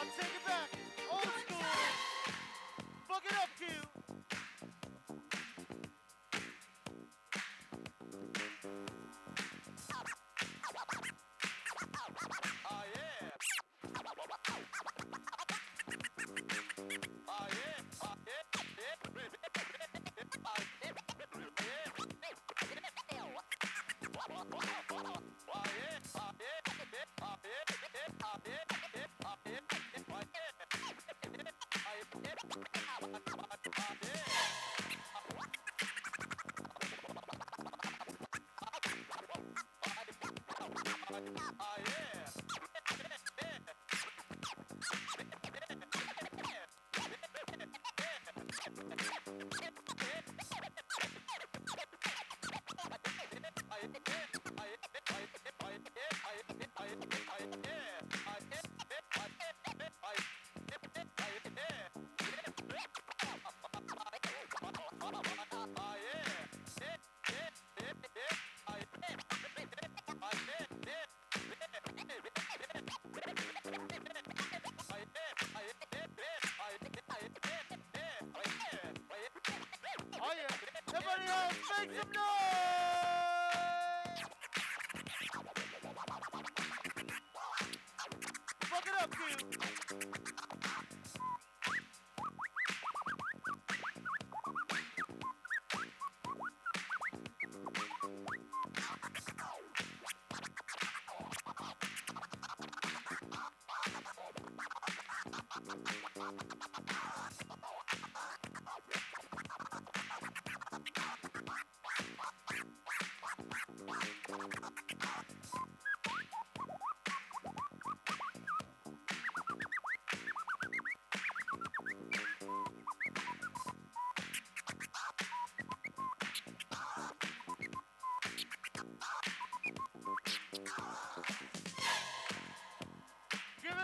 Take it Oh yeah. Make some noise. Fuck it up, Q.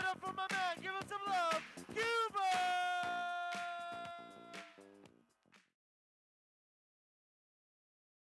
up for my man. Give him some love. Qbert!